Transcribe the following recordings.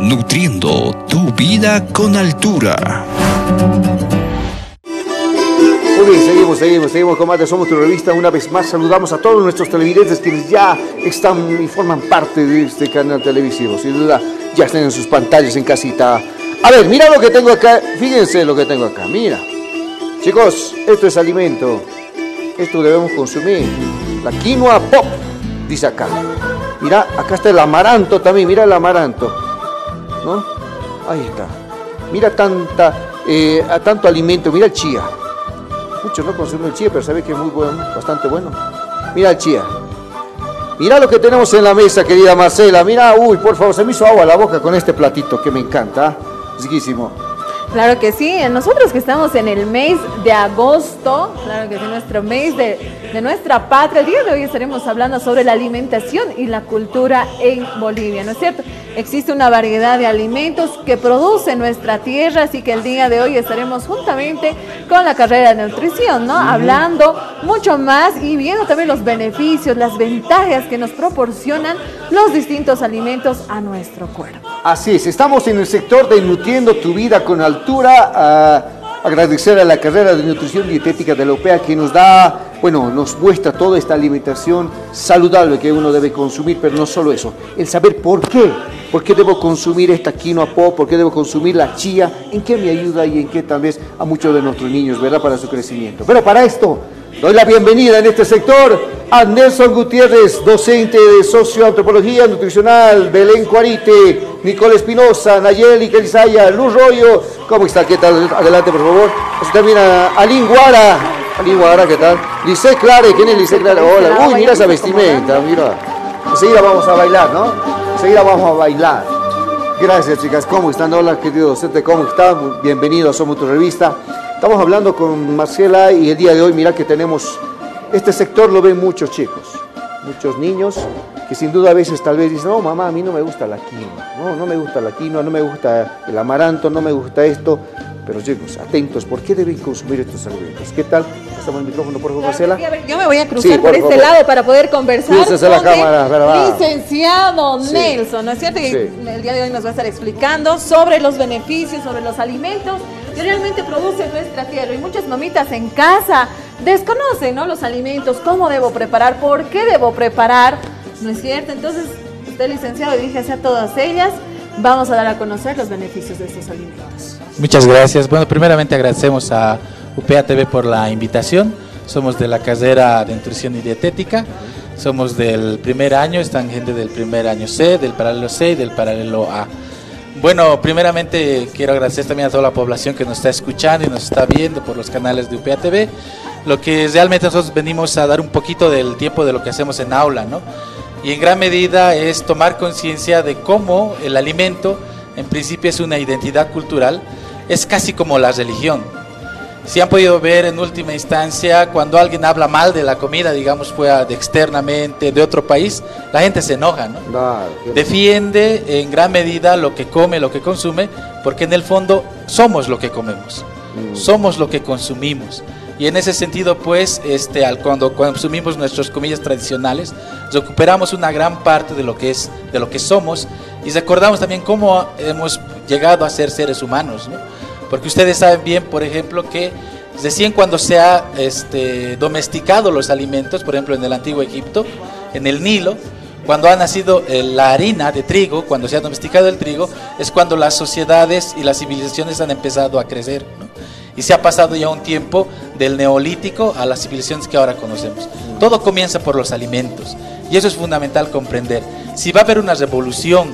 Nutriendo tu vida con altura. Muy bien, seguimos, seguimos, seguimos con más de Somos tu Revista. Una vez más saludamos a todos nuestros televidentes quienes ya están y forman parte de este canal televisivo. Sin duda, ya están en sus pantallas en casita. A ver, mira lo que tengo acá. Fíjense lo que tengo acá. Mira. Chicos, esto es alimento. Esto debemos consumir. La quinoa pop, dice acá. Mira, acá está el amaranto también. Mira el amaranto. ¿No? Ahí está. Mira tanta, eh, a tanto alimento. Mira el chía. Muchos no consumen el chía, pero sabe que es muy bueno, bastante bueno. Mira el chía. Mira lo que tenemos en la mesa, querida Marcela. Mira, uy, por favor, se me hizo agua la boca con este platito que me encanta. ¿ah? Riquísimo. Claro que sí, nosotros que estamos en el mes de agosto, claro que es nuestro mes de, de, nuestra patria, el día de hoy estaremos hablando sobre la alimentación y la cultura en Bolivia, ¿no es cierto? Existe una variedad de alimentos que produce nuestra tierra, así que el día de hoy estaremos juntamente con la carrera de nutrición, ¿no? Hablando mucho más y viendo también los beneficios, las ventajas que nos proporcionan los distintos alimentos a nuestro cuerpo. Así es, estamos en el sector de Nutriendo tu vida con altura. A agradecer a la carrera de nutrición dietética de la OPEA que nos da, bueno, nos muestra toda esta alimentación saludable que uno debe consumir, pero no solo eso, el saber por qué, por qué debo consumir esta quinoa pop, por qué debo consumir la chía, en qué me ayuda y en qué tal vez a muchos de nuestros niños, ¿verdad? Para su crecimiento. Pero para esto, doy la bienvenida en este sector a Nelson Gutiérrez, docente de socioantropología nutricional, Belén Cuarite, Nicole Espinosa, Nayeli Kelizaya, Luz Rollo. ¿Cómo está? ¿Qué tal? Adelante, por favor. Así también a Alín Guara. Alín Guara, ¿qué tal? Lice Clare, ¿quién es Lice Clare? Hola. Uy, mira esa vestimenta, mira. Enseguida vamos a bailar, ¿no? Enseguida vamos a bailar. Gracias, chicas. ¿Cómo están? Hola, querido docente, ¿cómo están? Bienvenidos a Somos tu Revista. Estamos hablando con Marcela y el día de hoy, mira que tenemos este sector lo ven muchos chicos, muchos niños que sin duda a veces tal vez dicen, no mamá, a mí no me gusta la quinoa, no, no me gusta la quinoa, no me gusta el amaranto, no me gusta esto. Pero chicos, atentos, ¿por qué deben consumir estos alimentos? ¿qué tal? Pasamos el micrófono, por favor, Marcela. Yo me voy a cruzar sí, por, por este lado para poder conversar Crúcese con la cámara, el ¿verdad? licenciado Sí. Nelson, ¿no es cierto? Sí. el día de hoy nos va a estar explicando sobre los beneficios, sobre los alimentos que realmente produce nuestra tierra. Y muchas mamitas en casa desconocen ¿no? los alimentos, cómo debo preparar, por qué debo preparar, ¿no es cierto? Entonces, usted licenciado, diríjase a todas ellas, vamos a dar a conocer los beneficios de estos alimentos. Muchas gracias. Bueno, primeramente agradecemos a UPA TV por la invitación. Somos de la carrera de nutrición y dietética. Somos del primer año, están gente del primer año C, del paralelo C y del paralelo A. Bueno, primeramente quiero agradecer también a toda la población que nos está escuchando y nos está viendo por los canales de UPA TV. Lo que realmente nosotros venimos a dar un poquito del tiempo de lo que hacemos en aula, ¿no? Y en gran medida es tomar conciencia de cómo el alimento en principio es una identidad cultural, es casi como la religión. Si han podido ver en última instancia, cuando alguien habla mal de la comida, digamos, fuera de externamente, de otro país, la gente se enoja, ¿no? Claro, Defiende en gran medida lo que come, lo que consume, porque en el fondo somos lo que comemos, Mm. somos lo que consumimos. Y en ese sentido, pues, este, al, cuando consumimos nuestras comidas tradicionales, recuperamos una gran parte de lo que es, de lo que somos, y recordamos también cómo hemos llegado a ser seres humanos, ¿no? Porque ustedes saben bien, por ejemplo, que recién cuando se ha este, domesticado los alimentos, por ejemplo en el antiguo Egipto, en el Nilo, cuando ha nacido eh, la harina de trigo, cuando se ha domesticado el trigo, es cuando las sociedades y las civilizaciones han empezado a crecer. ¿no? Y se ha pasado ya un tiempo del neolítico a las civilizaciones que ahora conocemos. Todo comienza por los alimentos. Y eso es fundamental comprender. Si va a haber una revolución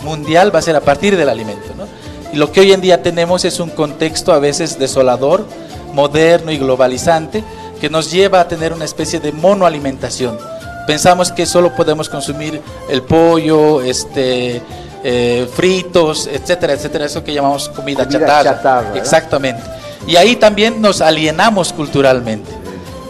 mundial, va a ser a partir del alimento. ¿no? Y lo que hoy en día tenemos es un contexto a veces desolador, moderno y globalizante, que nos lleva a tener una especie de monoalimentación. Pensamos que solo podemos consumir el pollo, este, eh, fritos, etcétera, etcétera, eso que llamamos comida, Comida chatarra. Exactamente. Y ahí también nos alienamos culturalmente.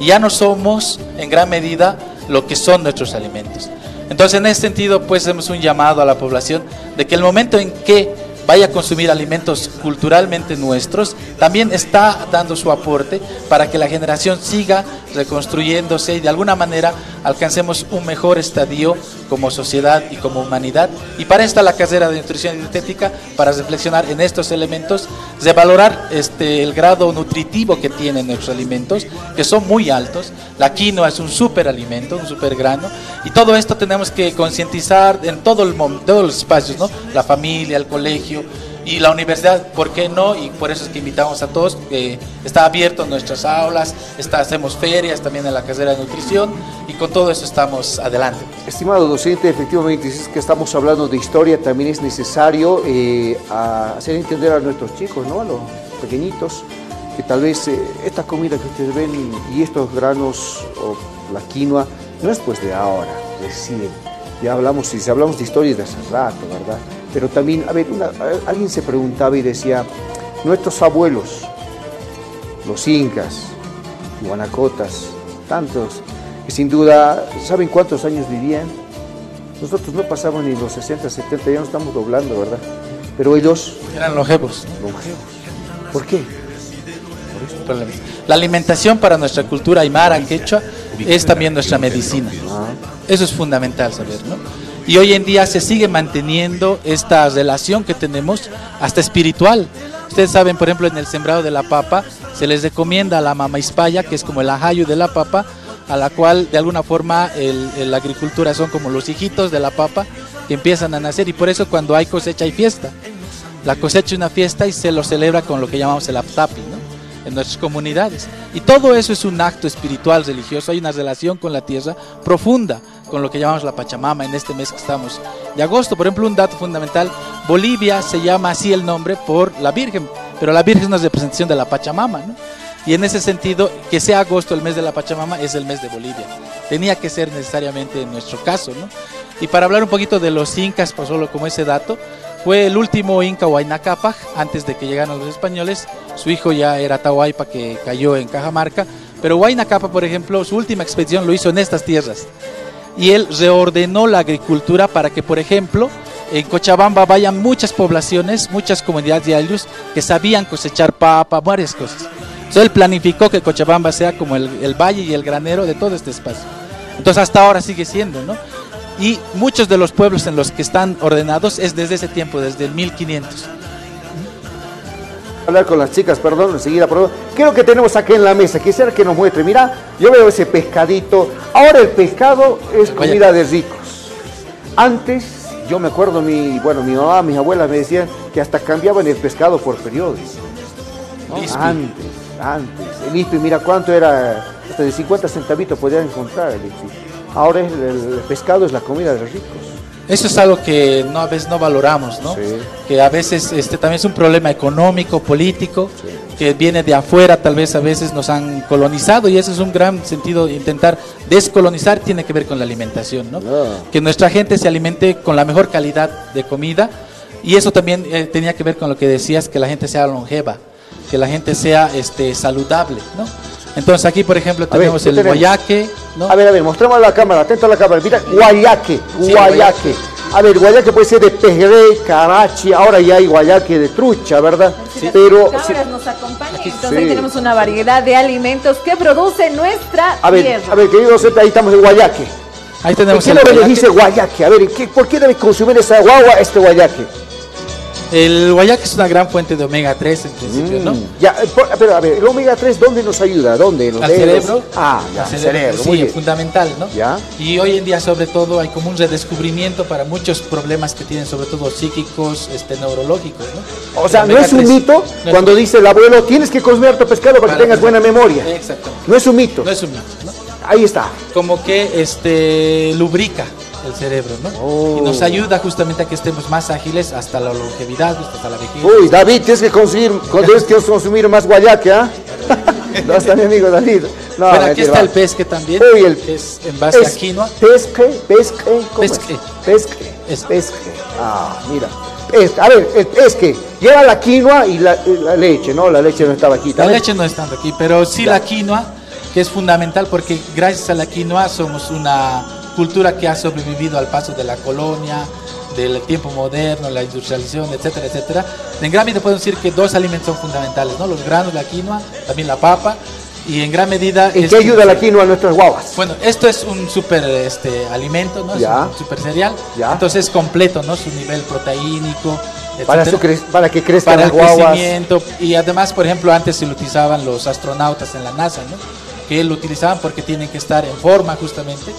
Ya no somos en gran medida lo que son nuestros alimentos. Entonces, en ese sentido, pues hacemos un llamado a la población de que el momento en que vaya a consumir alimentos culturalmente nuestros, también está dando su aporte para que la generación siga reconstruyéndose y de alguna manera alcancemos un mejor estadio como sociedad y como humanidad. Y para esta la carrera de nutrición dietética, para reflexionar en estos elementos, de valorar este, el grado nutritivo que tienen nuestros alimentos, que son muy altos. La quinoa es un super alimento, un super grano, y todo esto tenemos que concientizar en todo el, todos los espacios, ¿no? la familia, el colegio, y la universidad, ¿por qué no? Y por eso es que invitamos a todos, que está abierto nuestras aulas, está, hacemos ferias también en la carrera de nutrición y con todo eso estamos adelante. Estimado docente, efectivamente, si es que estamos hablando de historia, también es necesario eh, hacer entender a nuestros chicos, ¿no? a los pequeñitos, que tal vez eh, esta comida que ustedes ven y estos granos o la quinoa no es pues de ahora, recién. Ya hablamos, si hablamos de historia de hace rato, ¿verdad? Pero también, a ver, alguien se preguntaba y decía, nuestros abuelos, los incas, guanacotas, tantos, que sin duda, ¿saben cuántos años vivían? Nosotros no pasamos ni los 60, 70, ya no estamos doblando, ¿verdad? Pero ellos... Eran longevos. Longevos. ¿Por qué? La alimentación para nuestra cultura aymara, quechua, es también nuestra medicina. Ah. Eso es fundamental saber, ¿no? Y hoy en día se sigue manteniendo esta relación que tenemos hasta espiritual. Ustedes saben, por ejemplo, en el sembrado de la papa se les recomienda a la mama ispaya, que es como el ajayo de la papa, a la cual de alguna forma la agricultura son como los hijitos de la papa que empiezan a nacer y por eso cuando hay cosecha hay fiesta. La cosecha es una fiesta y se lo celebra con lo que llamamos el aptapi. En nuestras comunidades. Y todo eso es un acto espiritual, religioso, hay una relación con la tierra profunda, con lo que llamamos la Pachamama en este mes que estamos de agosto. Por ejemplo, un dato fundamental, Bolivia se llama así el nombre por la Virgen, pero la Virgen es una representación de la Pachamama. Y en ese sentido, que sea agosto el mes de la Pachamama es el mes de Bolivia. Tenía que ser necesariamente en nuestro caso. Y para hablar un poquito de los incas, por solo como ese dato, fue el último inca Huayna Capac, antes de que llegaran los españoles. Su hijo ya era Tahuaypa, que cayó en Cajamarca. Pero Huayna Capac, por ejemplo, su última expedición lo hizo en estas tierras. Y él reordenó la agricultura para que, por ejemplo, en Cochabamba vayan muchas poblaciones, muchas comunidades de ayllus que sabían cosechar papa, varias cosas. Entonces él planificó que Cochabamba sea como el, el valle y el granero de todo este espacio. Entonces hasta ahora sigue siendo, ¿no? Y muchos de los pueblos en los que están ordenados es desde ese tiempo, desde el 1500. Hablar con las chicas, perdón, enseguida, perdón. ¿Qué es lo que tenemos aquí en la mesa? Quisiera que nos muestre. Mira, yo veo ese pescadito. Ahora el pescado es comida de ricos. Antes, yo me acuerdo, mi, bueno, mi mamá, mis abuelas me decían que hasta cambiaban el pescado por periodos. Antes, antes. El ISPI, mira cuánto era, hasta de 50 centavitos podían encontrar el ISPI. Ahora el, pescado es la comida de los ricos. Eso es algo que no, a veces no valoramos, ¿no? Que a veces este, también es un problema económico, político, que viene de afuera, tal vez a veces nos han colonizado y eso es un gran sentido, intentar descolonizar tiene que ver con la alimentación, ¿no? Que nuestra gente se alimente con la mejor calidad de comida y eso también eh, tenía que ver con lo que decías, que la gente sea longeva, que la gente sea este, saludable, ¿no? Entonces aquí, por ejemplo, tenemos el guayaque. ¿no? A ver, a ver, mostramos a la cámara, atento a la cámara. Mira, guayaque, guayaque. A ver, guayaque puede ser de pejerrey, carachi, ahora ya hay guayaque de trucha, ¿verdad? Sí. Pero si... nos acompañan, entonces ahí tenemos una variedad de alimentos que produce nuestra a ver, tierra. A ver, querido ahí estamos en guayaque. Ahí tenemos ¿Por qué no le dice guayaque? A ver, ¿por qué debe consumir esa guagua este guayaque? El guayac es una gran fuente de omega 3 en principio, ¿no? Mm. Ya, eh, pero a ver, el omega 3, ¿dónde nos ayuda? ¿Dónde? ¿Al cerebro? Ah, ya, al cerebro. Sí, fundamental, ¿no? ¿Ya? Y hoy en día, sobre todo, hay como un redescubrimiento para muchos problemas que tienen, sobre todo psíquicos, este, neurológicos, ¿no? O sea, no es un mito cuando dice el abuelo, tienes que comer tu pescado para, que tengas buena memoria. Exactamente. No es un mito. No es un mito, ¿no? Ahí está. Como que este lubrica el cerebro, ¿no? Y nos oh. ayuda justamente a que estemos más ágiles hasta la longevidad, hasta la vejez. Uy, David, tienes que tienes que consumir más guayaque, ¿ah? no está mi amigo David. No, bueno, aquí está el pesque también, Uy, el, que es en base a quinoa. Pesque, pesque, ¿cómo pesque. Es? Pesque, es pesque. Ah, mira. A ver, el pesque, lleva la quinoa y la, leche, ¿no? La leche no estaba aquí. La leche no está aquí, pero sí la quinoa, que es fundamental porque gracias a la quinoa somos una cultura que ha sobrevivido al paso de la colonia, del tiempo moderno, la industrialización, etcétera, etcétera. En gran medida podemos decir que dos alimentos son fundamentales, ¿no? Los granos, la quinoa, también la papa, y en gran medida... ¿En qué ayuda la quinoa a nuestras guaguas? Bueno, esto es un super este, alimento, ¿no? Es Ya. un super cereal. Ya. Entonces es completo, ¿no? Su nivel proteínico. Para, su cre- para que crezcan para las el guaguas. crecimiento. Y además, por ejemplo, antes se lo utilizaban los astronautas en la NASA, ¿no? Que lo utilizaban porque tienen que estar en forma justamente.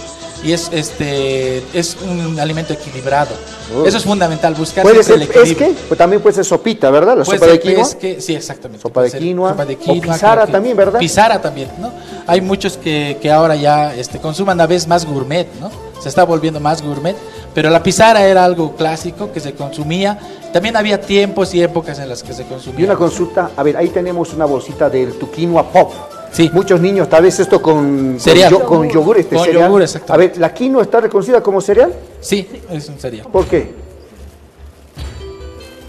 Y es este es un alimento equilibrado. Oh. Eso es fundamental, buscar Puede ser, el ¿es equilibrio. que? Pues también puede ser sopita, ¿verdad? La Puede sopa de quinoa. pesque- sí, exactamente. Sopa de quinoa. sopa de O quinoa, creo que- también, ¿verdad? Pisara también, ¿no? Hay muchos que, que ahora ya este, consuman a veces más gourmet, ¿no? Se está volviendo más gourmet, pero la pisara era algo clásico que se consumía. También había tiempos y épocas en las que se consumía. Y una consulta, a ver, ahí tenemos una bolsita del tu quinoa pop. Sí. Muchos niños, tal vez esto con, Cereal. con, yo- con yogur, este Con cereal. yogur, a ver, ¿la quinoa está reconocida como cereal? Sí, es un cereal. ¿Por qué?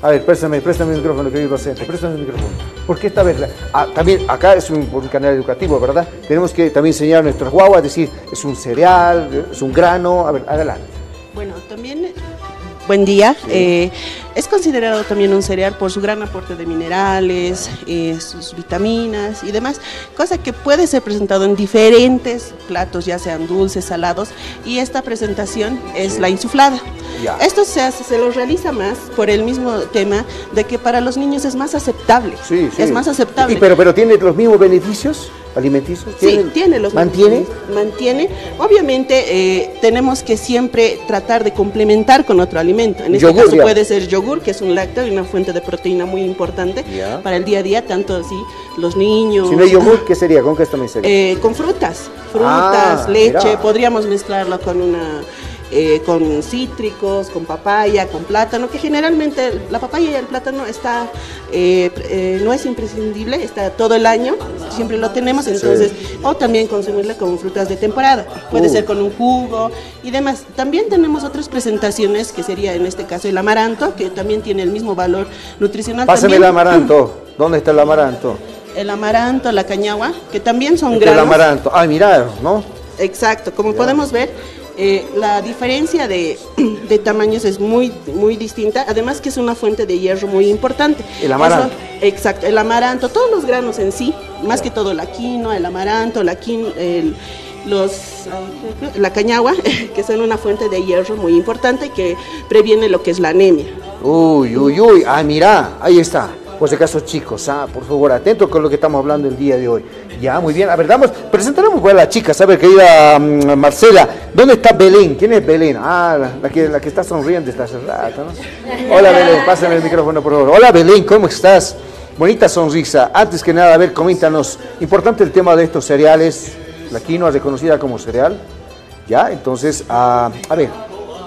A ver, préstame, préstame el micrófono, querido docente, préstame el micrófono. ¿Por qué esta vez? la- ah, también acá es un, un canal educativo, ¿verdad? Tenemos que también enseñar a nuestras guaguas, decir, es un cereal, es un grano. A ver, adelante. Bueno, también, buen día. Eh, es considerado también un cereal por su gran aporte de minerales, eh, sus vitaminas y demás, cosa que puede ser presentado en diferentes platos, ya sean dulces, salados, y esta presentación es la insuflada. Esto se, hace, se lo realiza más por el mismo tema de que para los niños es más aceptable. Sí, sí. Es más aceptable. Y, pero, pero tiene los mismos beneficios alimenticios. Sí, tiene los ¿Mantiene? Mantiene. Obviamente eh, tenemos que siempre tratar de complementar con otro alimento. En este Yogur, caso ya. puede ser yogur, que es un lácteo y una fuente de proteína muy importante Ya. para el día a día, tanto así los niños. Si no hay yogur, ¿qué sería? ¿Con qué también sería? Eh, con frutas, frutas, Ah, leche, mira. podríamos mezclarlo con una eh, con cítricos, con papaya, con plátano, que generalmente la papaya y el plátano está eh, eh, no es imprescindible, está todo el año, siempre lo tenemos, entonces, o también consumirlo con frutas de temporada, puede Uh. ser con un jugo y demás. También tenemos otras presentaciones, que sería en este caso el amaranto, que también tiene el mismo valor nutricional. Pásame También- el amaranto. ¿Dónde está el amaranto? El amaranto, la cañagua, que también son Este es el granos. amaranto. Ah, mira, ¿no? Exacto, como podemos ver, eh, la diferencia de, de tamaños es muy, muy distinta, además que es una fuente de hierro muy importante. El amaranto. Eso- exacto, el amaranto, todos los granos en sí, más que todo la quinoa, el amaranto, la quin- el- los, ay, la cañagua, que son una fuente de hierro muy importante que previene lo que es la anemia. Uy, uy, uy. Ah, mira, ahí está. Por si acaso, chicos, ah, por favor, atentos con lo que estamos hablando el día de hoy. Ya, muy bien. A ver, damos, presentaremos pues a la chica, ¿sabe, querida mm, Marcela? ¿Dónde está Belén? ¿Quién es Belén? Ah, la, la que, la que está sonriendo está hace rato, ¿no? Hola, Belén, pásame el micrófono, por favor. Hola, Belén, ¿cómo estás? Bonita sonrisa. Antes que nada, a ver, coméntanos. Importante el tema de estos cereales. La quinoa reconocida como cereal. ¿Ya? Entonces, ah, a ver,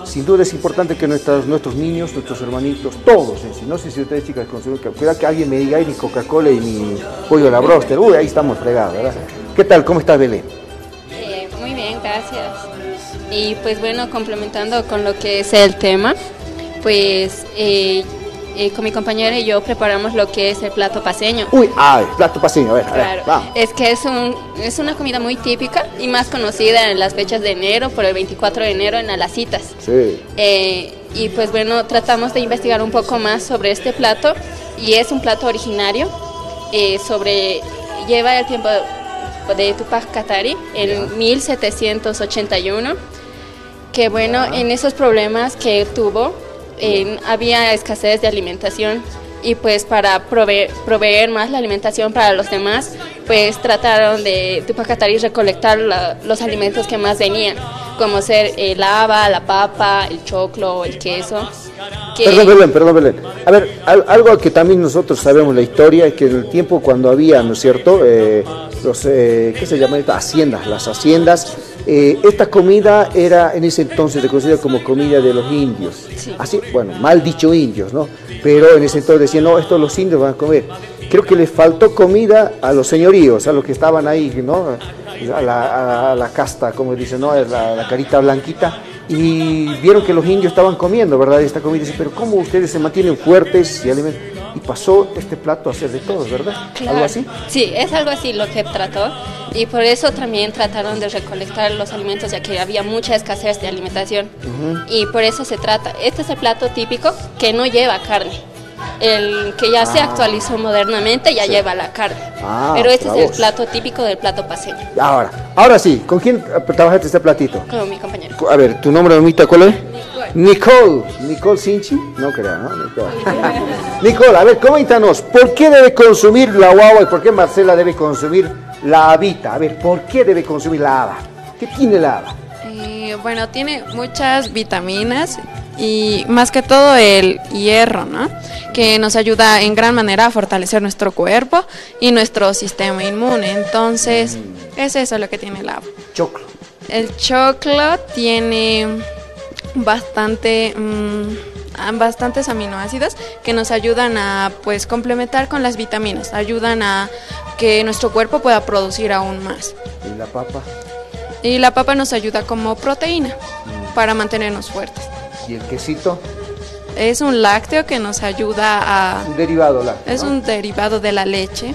sin duda es importante que nuestros, niños, nuestros hermanitos, todos en sí, no sé si ustedes chicas consumen, cuidado que alguien me diga, mi Coca-Cola y mi pollo a la broster, uy, ahí estamos fregados, ¿verdad? ¿Qué tal? ¿Cómo estás, Belén? Eh, muy bien, gracias. Y pues bueno, complementando con lo que es el tema, pues eh, eh, con mi compañera y yo preparamos lo que es el plato paseño. Uy, ay, plato paseño, a ver, a ver, Claro, vamos. es que es, un, es una comida muy típica y más conocida en las fechas de enero, por el 24 de enero en Alacitas. Sí. Eh, y pues bueno, tratamos de investigar un poco más sobre este plato y es un plato originario eh, sobre lleva el tiempo de Tupac Katari en 1781 que bueno, en esos problemas que tuvo eh, había escasez de alimentación y pues para proveer, proveer más la alimentación para los demás, pues trataron de Tupac Katari recolectar la- los alimentos que más venían, como ser el haba, la papa, el choclo, el queso. que- Perdón, Belén, perdón, Belén. A ver, al- algo que también nosotros sabemos la historia es que en el tiempo cuando había, ¿no es cierto?, eh, los, eh, ¿qué se llama esto? Haciendas, las haciendas. eh, esta comida era en ese entonces reconocida como comida de los indios. Sí. Así, bueno, mal dicho indios, ¿no? Pero en ese entonces decían, no, esto los indios van a comer. Creo que les faltó comida a los señoríos, a los que estaban ahí, ¿no? A la, a- la casta, como dicen, ¿no? La, la carita blanquita. Y vieron que los indios estaban comiendo, ¿verdad? Esta comida. Dice, pero ¿cómo ustedes se mantienen fuertes y alimentan? y pasó este plato a ser de todos, ¿verdad? Claro. ¿Algo así? Sí, es algo así lo que trató. Y por eso también trataron de recolectar los alimentos, ya que había mucha escasez de alimentación. Y por eso se trata. Este es el plato típico que no lleva carne. El que ya se actualizó modernamente ya lleva la carne. Ah, Pero este es el plato típico del plato paseño, Ahora, ahora sí, ¿con quién trabajaste este platito? con mi compañero. A ver, ¿tu nombre, mamita, cuál es? Nicole. Nicole Sinchi? No creo, ¿no? Nicole. Nicole, a ver, coméntanos, ¿por qué debe consumir la guagua y por qué Marcela debe consumir la habita? A ver, ¿por qué debe consumir la haba? ¿Qué tiene la haba? Eh, bueno, tiene muchas vitaminas y más que todo el hierro, ¿no? Que nos ayuda en gran manera a fortalecer nuestro cuerpo y nuestro sistema inmune. Entonces, es eso lo que tiene el agua. Choclo. El choclo tiene bastante mm, bastantes aminoácidos que nos ayudan a pues complementar con las vitaminas, ayudan a que nuestro cuerpo pueda producir aún más. ¿Y la papa? Y la papa nos ayuda como proteína para mantenernos fuertes. ¿Y el quesito? Es un lácteo que nos ayuda a... Un derivado lácteo, Es ¿no? un derivado de la leche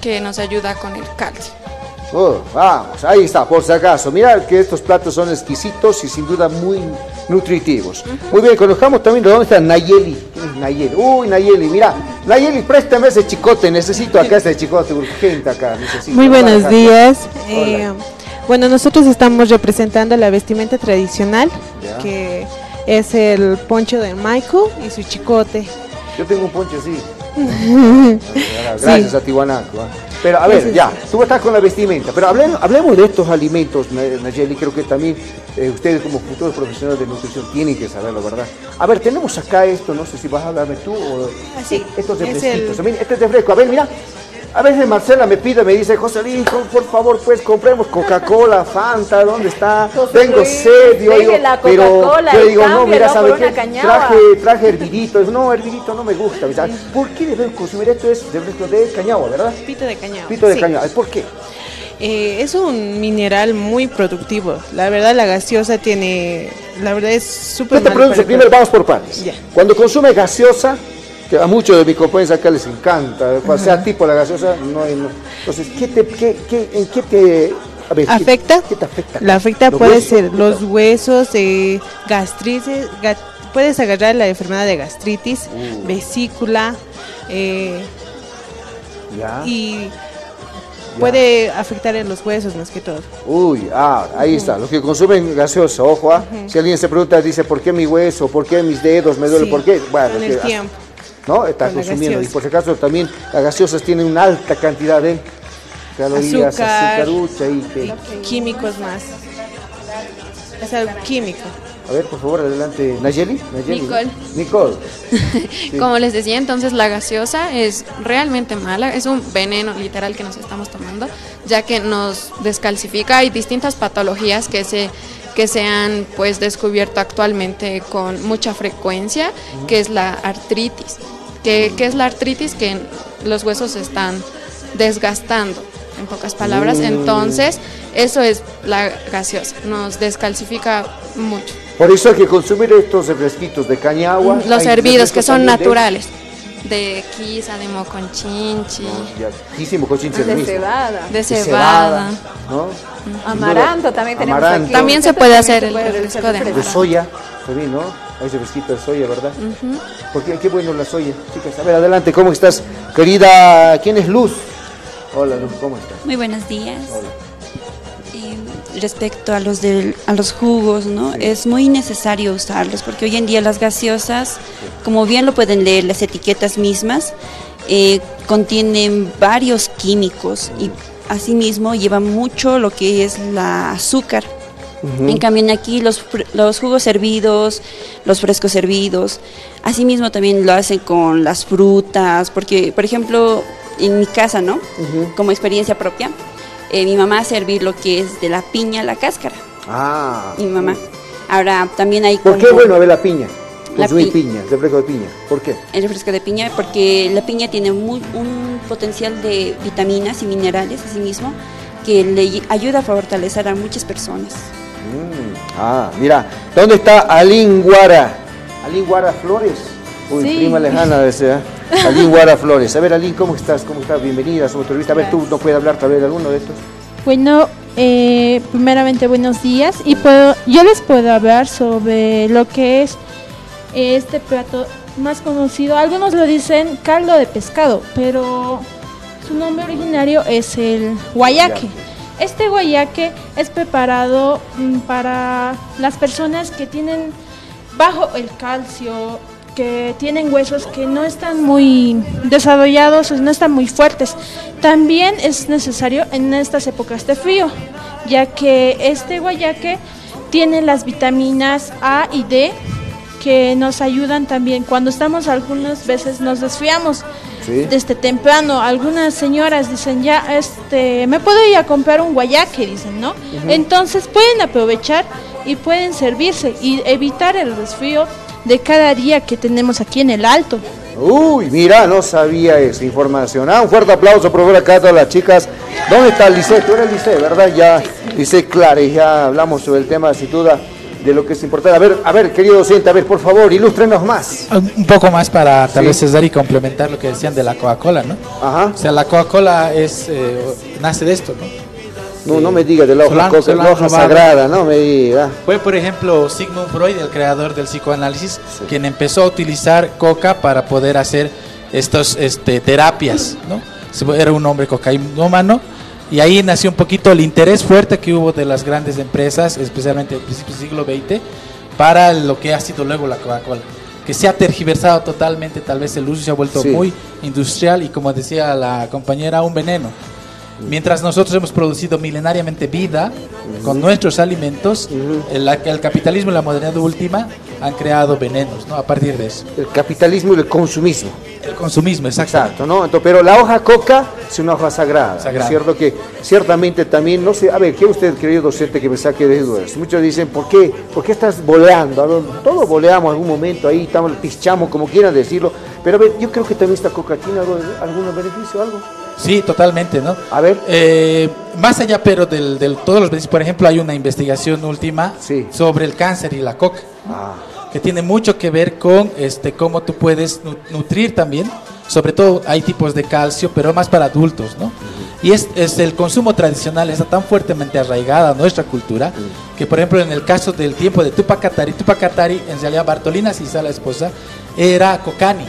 que nos ayuda con el calcio. Oh, vamos, ahí está, por si acaso. Mira que estos platos son exquisitos y sin duda muy nutritivos. Muy bien, conozcamos también de dónde está Nayeli. ¿Quién es Nayeli? Uy, Nayeli, mira. Nayeli, préstame ese chicote. Necesito acá ese chicote urgente acá. Necesito. Muy buenos Acá. días. Hola. Eh, bueno, nosotros estamos representando la vestimenta tradicional, Ya. que es el poncho de Michael y su chicote. Yo tengo un ponche así. Gracias a Tiwanaco. ¿ah? Pero a ver, ya, tú estás con la vestimenta, pero hablemos, hablemos de estos alimentos, Na- Nayeli, creo que también eh, ustedes como futuros profesionales de nutrición tienen que saberlo, ¿verdad? A ver, tenemos acá esto, no sé si vas a hablarme tú o Ah, sí, estos es refresquitos. el- Mira, este es de fresco, a ver, mira. A veces Marcela me pide, me dice, José Luis, por- favor, pues compremos Coca-Cola, Fanta, ¿dónde está? José Tengo Luis, sed, yo digo, la pero Coca-Cola yo digo, no, mira, cámbialo ¿sabe por qué? Traje, traje hervidito, no, hervidito no me gusta, ¿sabes? ¿Por qué debemos consumir esto? Es de de cañagua, ¿verdad? Pito de cañado. Pito de sí. cañagua, ¿por qué? Eh, es un mineral muy productivo. La verdad, la gaseosa tiene. La verdad es súper. Yo te mal pregunto, para el primero vamos por partes. Cuando consume gaseosa, que a muchos de mis compañeros acá les encanta, cuando sea tipo la gaseosa, no hay... no. Entonces, ¿qué te, qué, qué, ¿en qué te... a ver, ¿qué- ¿Afecta? ¿Qué te afecta? La afecta ¿Los puede huesos? ser los huesos, eh, gastritis, ga- puedes agarrar la enfermedad de gastritis, Uh. vesícula, eh, Ya. y puede afectar en los huesos más que todo. Uy, ah, ahí está, los que consumen gaseosa, ojo, ah. si alguien se pregunta, dice, ¿por qué mi hueso? ¿Por qué mis dedos me duelen? Sí, ¿Por qué? Bueno, con que- el tiempo. ¿No? Está consumiendo. Y por si acaso también las gaseosas tienen una alta cantidad de calorías, Azúcar. azúcarucha y que- y químicos más. Es algo químico. A ver, por favor, adelante. Nayeli. Nayeli. Nicole. Nicole. Como les decía, entonces la gaseosa es realmente mala, es un veneno literal que nos estamos tomando, ya que nos descalcifica. Hay distintas patologías que se que se han pues descubierto actualmente con mucha frecuencia, que es la artritis. Que que es la artritis? Que los huesos se están desgastando, en pocas palabras. Mm. Entonces, eso es la gaseosa, nos descalcifica mucho. Por eso hay que consumir estos refresquitos de cañagua. Los hervidos que son también de- naturales. De quisa, de moconchinchi, Ya, riquísimo, cochinche De mismo. cebada. de De cebada. ¿no? Amaranto también tenemos Amaranto. aquí. También se puede hacer el refresco de De soya, también, ¿no? Hay refresquito de soya, ¿verdad? Porque qué bueno la soya, chicas. A ver, adelante, ¿cómo estás? Querida, ¿quién es Luz? Hola, Luz, ¿cómo estás? Muy buenos días. Eh, respecto a los del- a los jugos, ¿no? Es muy necesario usarlos porque hoy en día las gaseosas, como bien lo pueden leer las etiquetas mismas, eh, contienen varios químicos y asimismo llevan mucho lo que es la azúcar. En cambio, en aquí los, los jugos hervidos, los frescos hervidos, asimismo también lo hacen con las frutas, porque, por ejemplo, en mi casa, ¿no? Como experiencia propia, eh, mi mamá hace hervir lo que es de la piña, la cáscara, Ah. mi mamá. Ahora, también hay ¿Por qué como bueno a ver la piña? La pi- piña, refresco de piña. ¿Por qué? el refresco de piña, porque la piña tiene muy- un potencial de vitaminas y minerales, asimismo, que le ayuda a fortalecer a muchas personas. Mm, Ah, mira, ¿dónde está Alín Guara? Alín Guara Flores. Uy, Sí. prima lejana desea. Aline Guara Flores. A ver, Aline, ¿cómo estás? ¿Cómo estás? Bienvenida a su entrevista. A ver, tú no puedes hablar tal vez de alguno de estos. Bueno, eh, primeramente buenos días y puedo, yo les puedo hablar sobre lo que es eh, este plato más conocido. Algunos lo dicen caldo de pescado, pero su nombre originario es el guayaque. Este guayaque es preparado mm, para las personas que tienen bajo el calcio, que tienen huesos que no están muy desarrollados, no están muy fuertes. También es necesario en estas épocas de frío, ya que este guayaque tiene las vitaminas A y D que nos ayudan también cuando estamos algunas veces nos desfriamos Sí. desde temprano. Algunas señoras dicen ya, este, me puedo ir a comprar un guayaque, dicen, ¿no? Entonces pueden aprovechar y pueden servirse y evitar el resfrío de cada día que tenemos aquí en el alto. Uy, mira, no sabía esa información. Ah, un fuerte aplauso por favor acá a las chicas. ¿Dónde está Lice? Tú eres Lice, ¿verdad? Ya, Lice Clare, ya hablamos sobre el tema sin duda de lo que es importante. A ver, a ver, querido docente, a ver, por favor, ilústrenos más. Un poco más para tal vez César y complementar lo que decían de la Coca-Cola, ¿no? Ajá. O sea, la Coca-Cola es eh, nace de esto, ¿no? No, no me digas de la hoja, coca, la hoja sagrada, no me digas. Fue, por ejemplo, Sigmund Freud, el creador del psicoanálisis, quien empezó a utilizar coca para poder hacer estos este, terapias, ¿no? Era un hombre cocainómano y ahí nació un poquito el interés fuerte que hubo de las grandes empresas, especialmente a principios del siglo XX, para lo que ha sido luego la Coca-Cola. Que se ha tergiversado totalmente, tal vez el uso se ha vuelto Sí. muy industrial y como decía la compañera, un veneno. Mientras nosotros hemos producido milenariamente vida con nuestros alimentos, el, el capitalismo y la modernidad última han creado venenos, ¿no? A partir de eso. El capitalismo y el consumismo. El consumismo, exacto. Exacto, ¿no? Entonces, pero la hoja coca es una hoja sagrada. Sagrada. Es cierto que ciertamente también, no sé, a ver, ¿qué usted, querido docente, que me saque de dudas? Muchos dicen, ¿por qué, ¿por qué estás boleando? Ver, Todos boleamos en algún momento ahí, estamos, pichamos, como quieran decirlo. Pero a ver, yo creo que también esta coca tiene algo, algún beneficio, algo. Sí, totalmente, ¿no? A ver. Eh, más allá, pero del, del todos los beneficios, por ejemplo, hay una investigación última Sí. sobre el cáncer y la coca, Ah, que tiene mucho que ver con este cómo tú puedes nu- nutrir también. Sobre todo hay tipos de calcio, pero más para adultos, ¿no? Y es, es el consumo tradicional está tan fuertemente arraigada a nuestra cultura que, por ejemplo, en el caso del tiempo de Tupac Katari, Tupac Katari, en realidad Bartolina Sisa, la esposa, era cocani.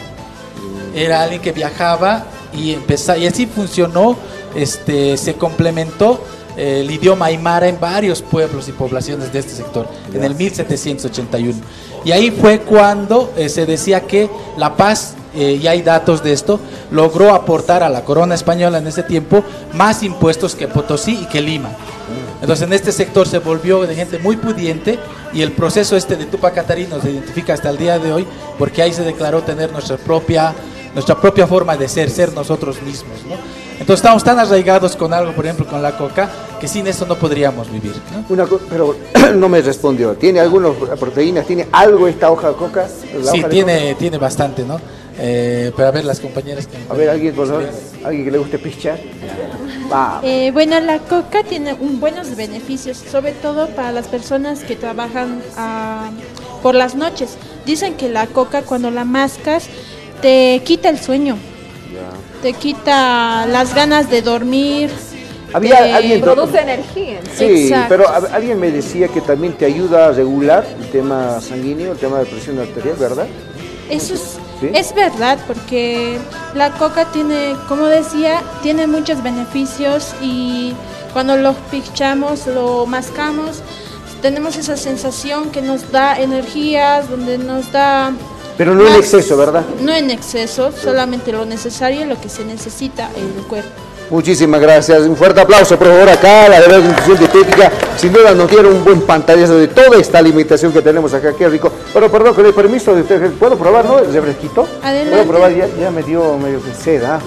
Era alguien que viajaba y empezó, y así funcionó, este, se complementó eh, el idioma aymara en varios pueblos y poblaciones de este sector, en el 1781. Y ahí fue cuando eh, se decía que La Paz, eh, y hay datos de esto, logró aportar a la corona española en ese tiempo más impuestos que Potosí y que Lima. Entonces en este sector se volvió de gente muy pudiente y el proceso este de Tupac Katari nos identifica hasta el día de hoy porque ahí se declaró tener nuestra propia, nuestra propia forma de ser, ser nosotros mismos. ¿no? Entonces estamos tan arraigados con algo, por ejemplo con la coca, que sin eso no podríamos vivir. ¿no? una co- pero no me respondió. ¿Tiene algunas proteínas? ¿Tiene algo esta hoja de coca? La Sí, hoja de tiene, tiene bastante, ¿no? Eh, pero a ver las compañeras que... coca? A ver, alguien, por favor, alguien que le guste pichar. Eh, bueno, la coca tiene un buenos beneficios, sobre todo para las personas que trabajan ah, por las noches. Dicen que la coca cuando la mascas te quita el sueño, te quita las ganas de dormir. Había te- alguien- Produce energía. Sí, Exacto. pero a- alguien me decía que también te ayuda a regular el tema sanguíneo, el tema de presión arterial, ¿verdad? Eso es, ¿Sí? es verdad, porque la coca tiene, como decía, tiene muchos beneficios y cuando lo pichamos, lo mascamos, tenemos esa sensación que nos da energías, donde nos da... Pero no en más- exceso, ¿verdad? No en exceso, solamente lo necesario, lo que se necesita en el cuerpo. Muchísimas gracias. Un fuerte aplauso, por favor, acá, la de la nutrición dietética. Sin duda nos dieron un buen pantallazo de toda esta alimentación que tenemos acá. Qué rico. Pero perdón, con el permiso de usted, ¿puedo probar, no? El refresquito. Adelante. ¿Puedo probar? Ya, ya me dio medio que sed, ¿ah?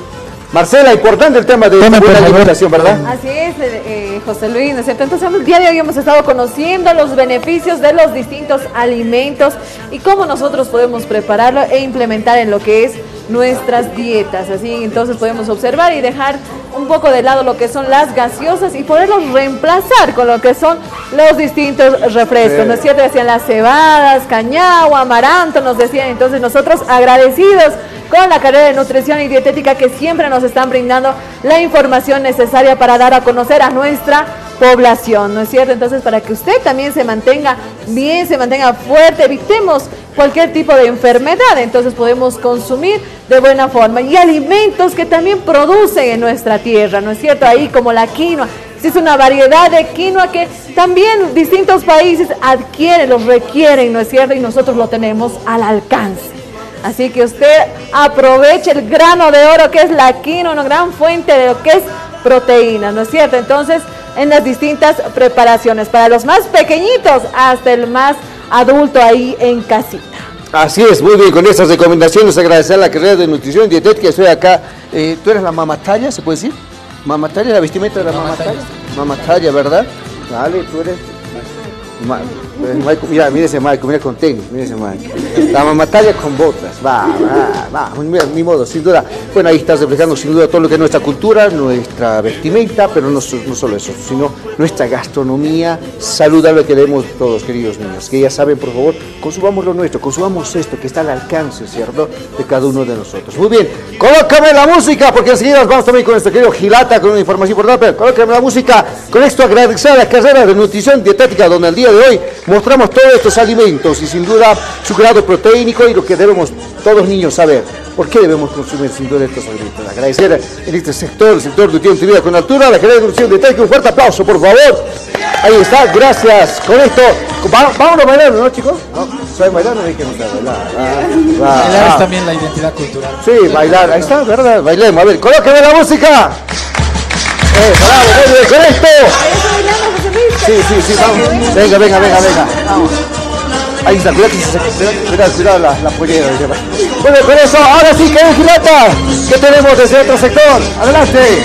Marcela, importante el tema de favor. alimentación, ¿verdad? Así es, eh, eh, José Luis, ¿no es cierto? Entonces, el día de hoy hemos estado conociendo los beneficios de los distintos alimentos y cómo nosotros podemos prepararlo e implementar en lo que es nuestras dietas. Así entonces podemos observar y dejar un poco de lado lo que son las gaseosas y poderlos reemplazar con lo que son los distintos refrescos, ¿no es cierto? Decían las cebadas, cañagua, amaranto, nos decían. Entonces nosotros agradecidos con la carrera de nutrición y dietética que siempre nos están brindando la información necesaria para dar a conocer a nuestra población, ¿no es cierto? Entonces, para que usted también se mantenga bien, se mantenga fuerte, evitemos cualquier tipo de enfermedad, entonces podemos consumir de buena forma y alimentos que también producen en nuestra tierra, ¿no es cierto? Ahí como la quinoa, es una variedad de quinoa que también distintos países adquieren, los requieren, ¿no es cierto? Y nosotros lo tenemos al alcance. Así que usted aproveche el grano de oro que es la quinoa, una gran fuente de lo que es proteína, ¿no es cierto? Entonces, en las distintas preparaciones, para los más pequeñitos hasta el más adulto ahí en casita. Así es, muy bien, con estas recomendaciones agradecer a la carrera de nutrición y dietética, estoy acá, eh, ¿tú eres la mamatalla, se puede decir? ¿Mamatalla, la vestimenta de la mamatalla? Mamatalla, ¿verdad? Dale, tú eres... Mira, mira ese Marco, mira con tenis, mira ese Marco. La mamatalla con botas, va, va, va, ni modo, sin duda. Bueno, ahí estás reflejando sin duda todo lo que es nuestra cultura, nuestra vestimenta, pero no, solo eso, sino nuestra gastronomía saludable que debemos todos, queridos niños. Que ya saben, por favor, consumamos lo nuestro, consumamos esto que está al alcance, ¿cierto?, de cada uno de nosotros. Muy bien, colócame la música, porque enseguida vamos también con nuestro querido Gilata, con una información importante, colócame la música. Con esto agradecer a la carrera de nutrición dietética, donde el día de hoy mostramos todos estos alimentos y sin duda su grado proteínico y lo que debemos todos niños saber. ¿Por qué debemos consumir sin duda estos alimentos? Agradecer en este sector, el sector de Tiempo Vida con Altura, la carrera de nutrición dietética. Un fuerte aplauso, por favor. Ahí está, gracias. Con esto, vamos a bailar, ¿no, chicos? ¿No? ¿Saben bailar? No hay que bailar. Bailar es también la identidad cultural. Sí, bailar. Ahí está, ¿verdad? Bailemos. A ver, colóqueme la música. Eh, bravo, con esto. Sí, sí, sí, vamos. Venga, venga, venga, venga. Ahí está, cuidado, cuidado, cuidado la, la pollera. Bueno, con eso, ahora sí, que Gilata. ¿Qué tenemos desde otro sector? Adelante.